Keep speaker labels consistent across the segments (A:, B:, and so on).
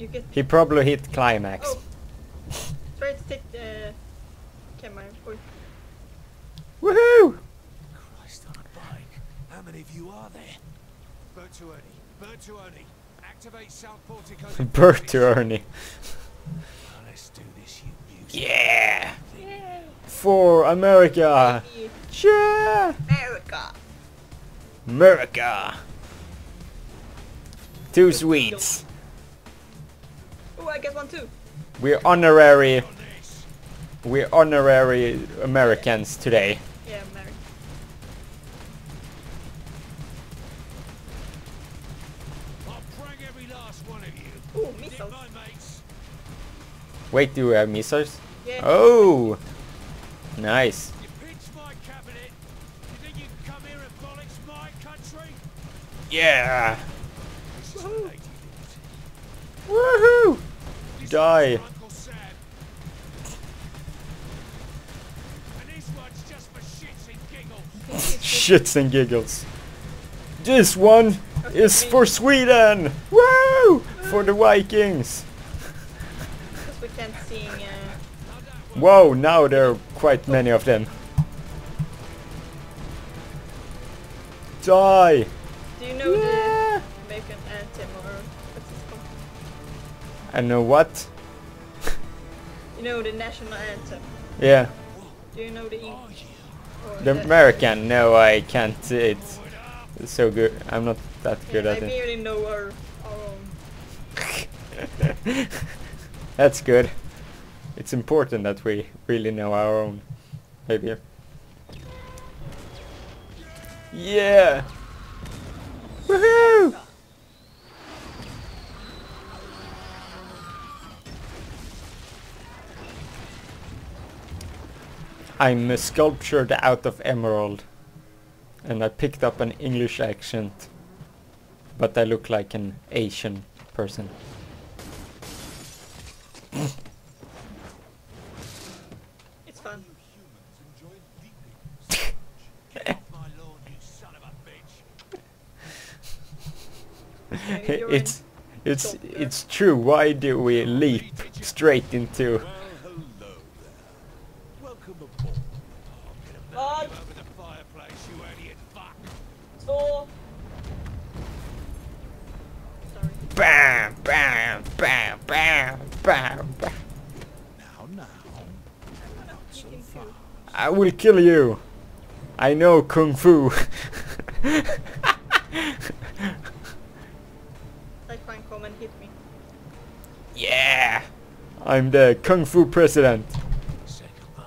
A: you get.
B: He probably hit climax.
A: Oh. Try to take the camera. Oi.
B: Woohoo!
C: Christ on a bike. How many of you are there? Bertuoni. Bertuoni. Activate South Portico.
B: Birth to
C: let's do this, you useless
B: Yeah!
A: Yay!
B: For America! Yeah!
A: America.
B: America! Two Swedes.
A: I get one too.
B: We're honorary. We're honorary Americans today.
A: Yeah, America.
C: I'll prank every last one of you.
A: Oh, missiles.
B: Wait, do we have missiles?
A: Yeah.
B: Oh! Nice.
C: You pinch my cabinet. You think you can come here and bollocks my country?
B: Yeah!
A: Woohoo.
C: a.
B: Woohoo! Die.
C: one's for Uncle Sam. And this one's just for shits and giggles.
B: Shits and giggles. This one is for Sweden! Woo! For the Vikings!
A: Because we can't sing. Uh,
B: Whoa, now there are quite many of them. Die! I know what?
A: You know the national anthem.
B: Yeah.
A: Do you know the English?
C: Oh,
B: The American, no I can't. It's, so good. I'm not that good
A: Yeah,
B: at
A: I
B: it.
A: barely know our, our own.
B: That's good. It's important that we really know our own. Maybe. Yeah! Woohoo! I'm sculptured out of emerald. And I picked up an English accent. But I look like an Asian person.
A: It's fun.
C: My lord, you son of a bitch.
A: Yeah,
B: it's it's it's true. Why do we leap straight into?
C: Well, hello there. Welcome aboard. Oh, get a
A: One,
C: over the fireplace, you idiot fuck.
A: two. Sorry.
B: Bam, bam, bam, bam, bam, bam.
C: Now, now. Not so
A: Eating
B: I will kill you. I know kung fu.
A: Like fine, come and hit me.
B: yeah, I'm the kung fu president.
C: Say goodbye.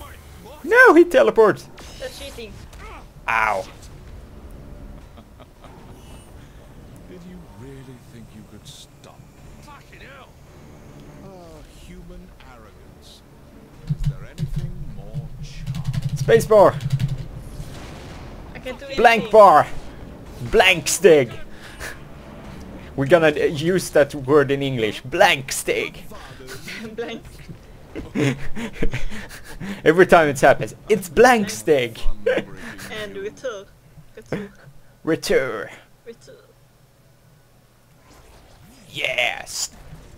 C: Wait, what?
B: No, he teleports.
A: That's cheating.
B: Ow.
C: Did you really think you could stop? Fucking hell! Ah, human arrogance. Is there anything more charming?
B: Spacebar.
A: I can't do
B: Blank
A: anything.
B: bar. Blank stig. We're gonna uh, use that word in English. Blank stig.
A: Blank.
B: Every time it happens, it's blank stig.
A: And return. Return.
B: Return.
A: Return.
B: Yes.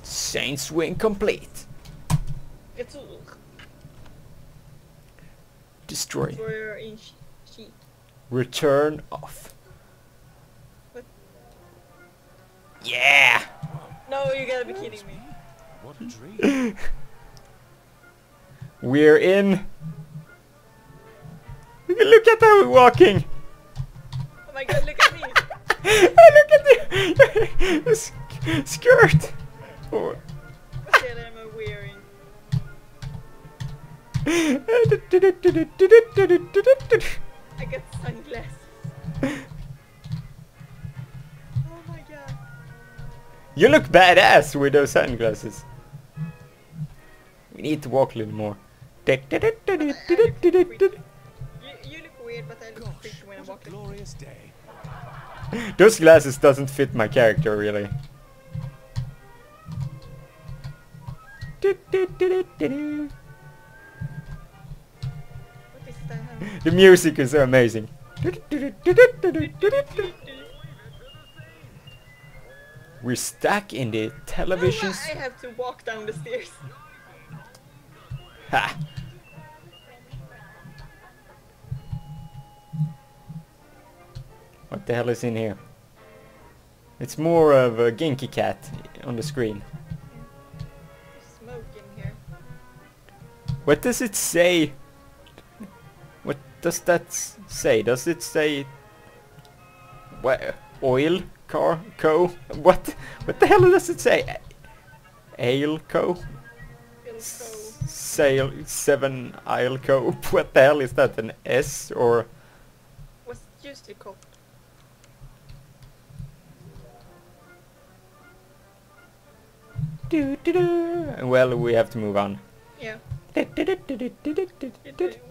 B: Saints win complete.
A: Return.
B: Destroy.
A: For your sheet.
B: Return off.
A: What?
B: Yeah.
A: No, you gotta be kidding me.
C: What a dream.
B: We're in. Look at how we're walking.
A: Oh my god, look at me.
B: Look at the, the sk- skirt. Oh.
A: What am I wearing? I got sunglasses. Oh my god.
B: You look badass with those sunglasses. We need to walk a little more.
A: You, you look weird, but I look
C: Gosh,
A: when I'm
C: a
A: walking.
C: glorious day.
B: Those glasses doesn't fit my character really. The music is amazing. We're stuck in the television.
A: I have to walk down the stairs.
B: Ha! What the hell is in here? It's more of a Genki cat on the screen.
A: Smoke in here.
B: What does it say? What does that say? Does it say what oil car co? What what the hell does it say? Ale co?
A: It'll
B: S-
A: go.
B: Sail seven aisle co? What the hell is that? An S or
A: What's it usually called?
B: Do do do? Well, we have to move on.
A: Yeah.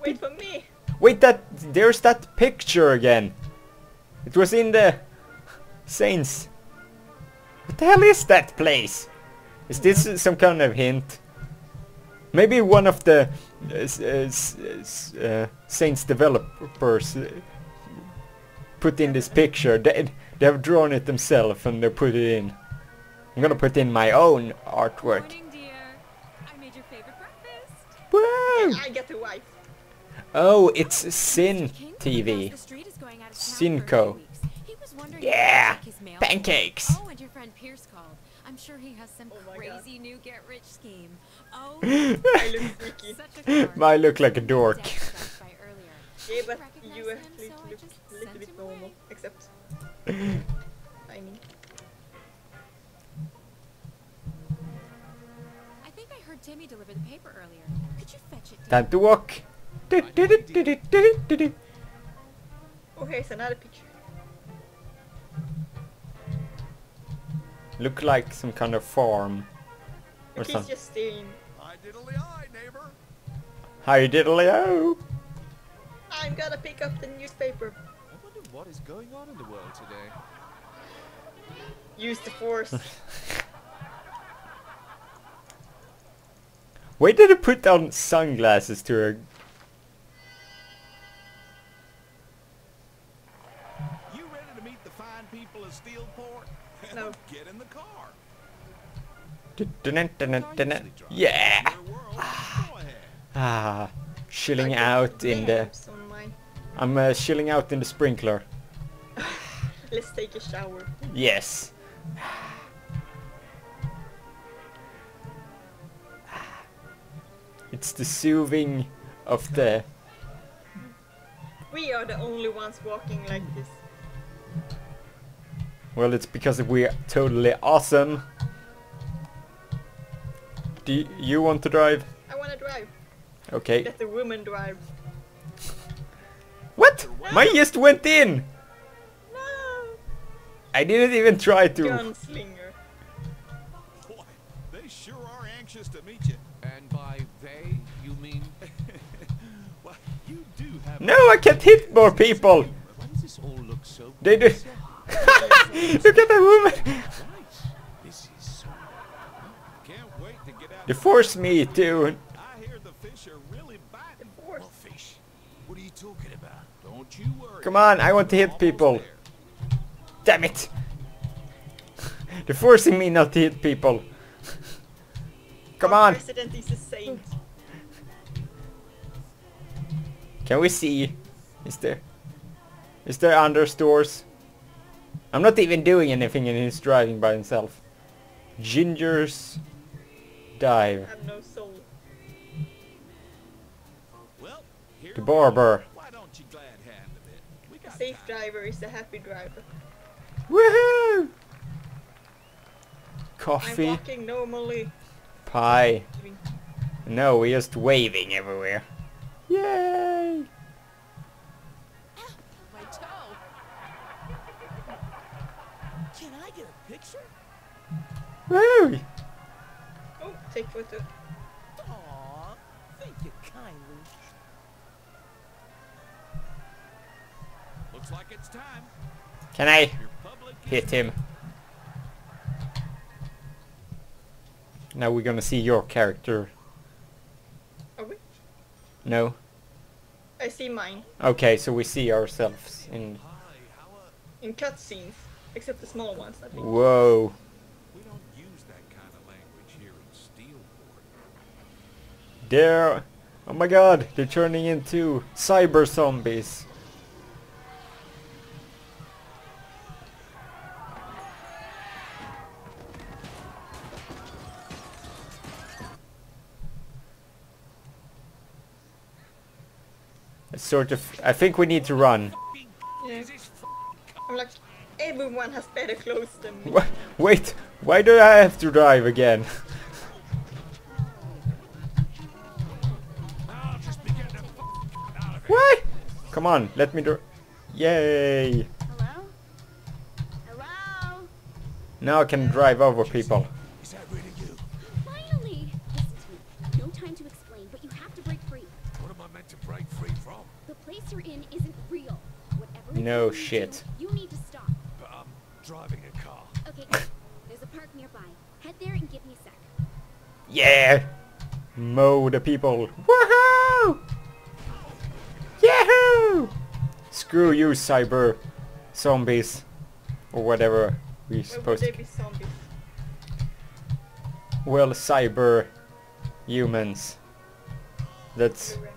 B: Wait,
A: for me.
B: wait, that there's that picture again. It was in the Saints. What the hell is that place? Is this some kind of hint? Maybe one of the uh, s- uh, s- s- uh, Saints developers put in this picture. They, they have drawn it themselves and they put it in. I'm gonna put in my own artwork.
D: Morning. I made your favorite breakfast.
B: Woo!
A: Get the wife.
B: Oh, it's Sin TV.
D: across the street is going out of town for a
B: Cinco.
D: few weeks. He was wondering if
B: Yeah,
D: he'd check his mail.
B: pancakes.
D: Oh, and your friend Pierce called. I'm sure he has some
A: Oh my God.
D: new get-rich scheme. Oh,
A: I look freaky.
D: such a dork.
B: I look like a dork.
D: Dad stopped by earlier.
A: Yeah, but you actually look a little bit normal, except
D: think I deliver the paper earlier. Could you fetch it?
B: Time to walk. Du-du-du-du-du-du-du-du.
A: Oh, here's another picture.
B: Look like some kind of farm or
A: Look, he's
B: something.
A: just staring.
C: I diddly eye, neighbor.
B: Hi diddly o.
A: I'm gonna pick up the newspaper.
E: I wonder what is going on in the world today.
A: Use the force.
B: Why did it put down sunglasses to her?
C: You ready to meet the fine people of Steelport?
A: No.
C: Get in the car.
B: Yeah!
C: Your world. Go ahead.
B: Ah, chilling out in the.
A: lamps on my-
B: I'm uh, chilling out in the sprinkler.
A: Let's take a shower.
B: Yes. It's the soothing of the.
A: We are the only ones walking like this.
B: Well, it's because we're totally awesome. Do y- you want to drive?
A: I wanna drive.
B: Okay.
A: Let the woman drive.
B: What? My just went in!
A: No!
B: I didn't even try to.
A: Gunslinger.
C: Boy, they sure are anxious to meet you.
B: No, I can't hit more people! They do. Look at that woman! They forced me to.
C: I hear the fish are really biting.
A: Force.
E: Well, fish. What are you talking about?
C: Don't you worry.
B: Come on, I want to hit people. Damn it! They're forcing me not to hit people. Come on! Can we see? Is there? Is there under stores? I'm not even doing anything and he's driving by himself. Ginger's
A: I
B: dive.
A: have no soul.
C: Well, here
B: The barber.
C: Why don't you glad hand a bit? We
A: A safe
C: time.
A: driver is a happy driver.
B: Woohoo! Coffee.
A: I'm
B: Coffee,
A: walking normally.
B: pie. No, we're just waving everywhere. Yay!
E: My toe. Can I get a picture?
B: Woo!
A: Oh, take photo.
E: Aw, thank you kindly.
C: Looks like it's time.
B: Can I hit him? Now we're gonna see your character. No?
A: I see mine.
B: Okay, so we see ourselves in...
A: In cutscenes. Except the smaller ones, I think.
B: Whoa. We don't use that kind of language here in Steelport. There... Oh my god, they're turning into cyber zombies. Sort of, I think we need to run.
A: Yeah. I'm like, everyone has better clothes than me.
B: Wha- Wait, why do I have to drive again?
C: I'll just be getting the f- out of here.
B: Why? Come on, let me do. Yay!
F: Hello? Hello?
B: Now I can drive over people.
F: You're in isn't real. Whatever
B: No
F: it is you
B: shit.
F: You need to stop.
C: But I'm driving a car.
F: Okay, there's a park nearby. Head there and give me a sec.
B: Yeah! Mow the people. Woohoo! Yahoo! Screw you, cyber zombies. Or whatever we
A: Why would
B: supposed
A: they
B: to.
A: be zombies?
B: Well, cyber humans. That's.
A: The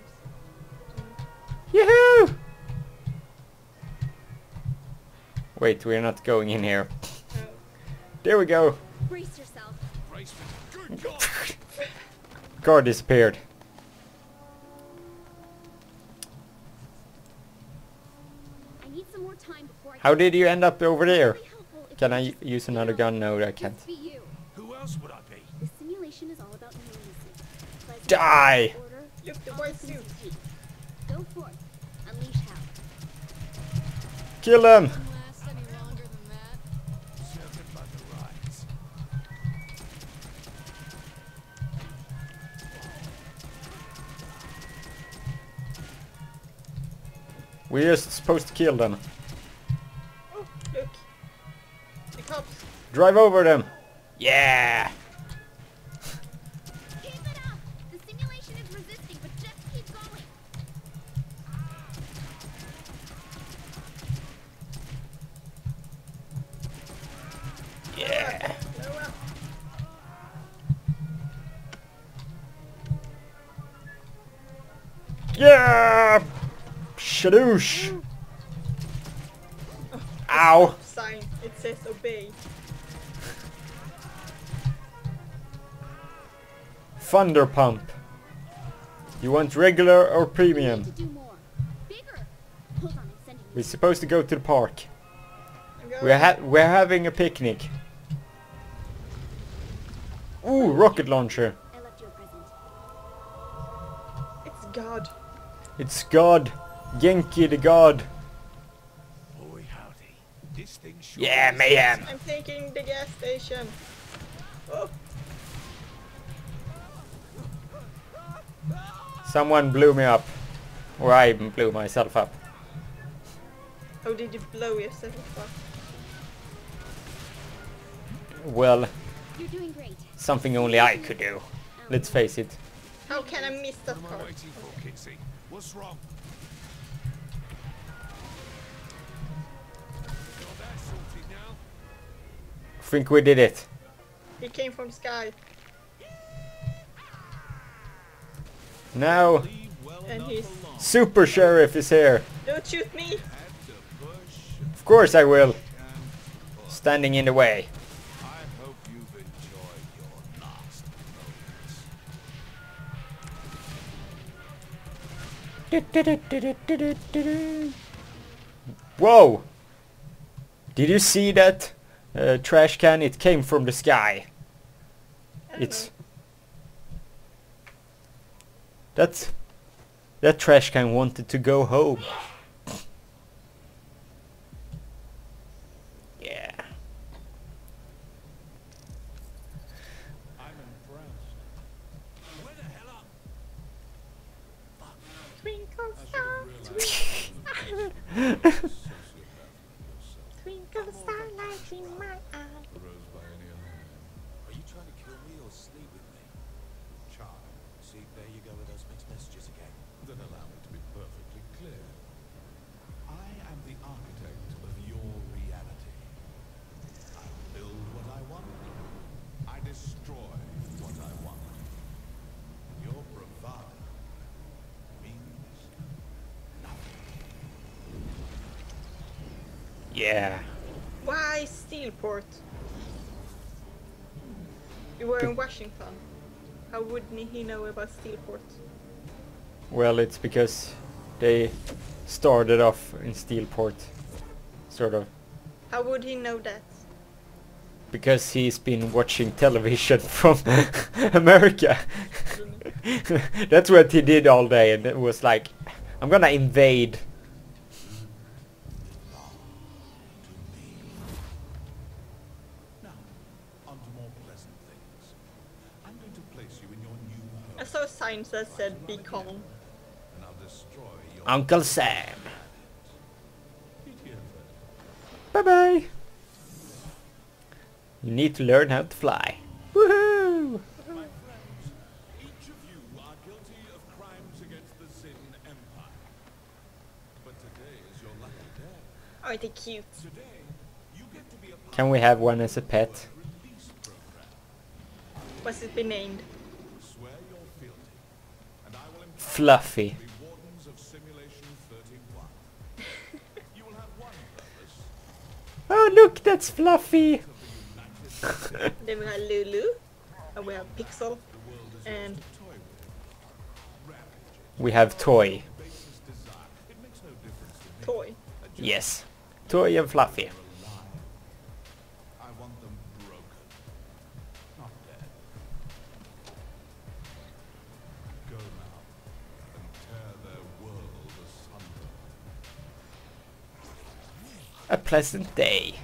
B: Wait, we're not going in here.
A: Oh.
B: There we go.
F: Brace yourself.
C: Brace. Good God!
B: Car disappeared.
F: I need some more time before I
B: How did you end up over there?
F: Really helpful if
B: Can I use another
F: know,
B: gun? No, I can't.
F: just be you.
C: Who else would I be?
F: The simulation is all about normalcy. Pleasure,
B: Die! Kill
C: Look,
B: We're just supposed to kill them.
A: Oh, look. The cops.
B: Drive over them. Yeah! Shadoosh! Ow!
A: Sign. It says obey.
B: Thunder pump. You want regular or premium?
F: to do more. Bigger. Hold on, I'm sending you.
B: We're supposed to go to the park. We're ha we're having a picnic. Ooh, rocket launcher.
F: I left you a present.
A: It's God.
B: It's God. Genki the God.
C: Boy, howdy. This thing sure
B: Yeah,
C: is-
B: mayhem.
A: I'm taking the gas station. Oh,
B: Someone blew me up. Or I blew myself up.
A: how did you blow yourself up?
B: Well,
F: You're doing great.
B: something only I could do. Let's face it.
A: How can I miss that
C: What am I
A: part?
C: waiting? What's wrong?
B: Think we did it.
A: He came from sky,
B: Now,
A: and he's.
B: Super Sheriff is here.
A: Don't shoot me!
C: Had to push
B: Of course I will. Standing in the way.
C: I hope you've enjoyed your last moments.
B: Whoa! Did you see that uh, trash can? It came from the sky. It's that that trash can wanted to go home.
C: Then allow me to be perfectly clear. I am the architect of your reality. I build what I want. I destroy what I want. Your bravado means nothing.
B: Yeah.
A: Why Steelport? You were in Washington. How would he know about Steelport?
B: Well, it's because they started off in Steelport. Sort of.
A: How would he know that?
B: Because he's been watching television from America. That's what he did all day and it was like, I'm gonna invade.
C: Now, on to more pleasant things. I'm going to place you in your new home,
A: saw signs that said be calm.
C: and I'll destroy your
B: Uncle Sam. Bye bye. You need to learn how to fly. Woohoo!
C: Each of you are guilty of crimes against the Zin Empire. But today is your lucky day.
A: Aren't they cute?
C: Today, you get to be
B: Can we have one as a pet?
C: of the release program.
A: What's it be named?
C: Swear you're guilty, and I will empower
B: Fluffy. Oh look, that's Fluffy!
A: Then we have Lulu, and we have Pixel, and
C: toy
B: We have Toy.
C: basis desire. It makes no difference to me.
A: Toy.
B: Yes. Toy and Fluffy. A pleasant day.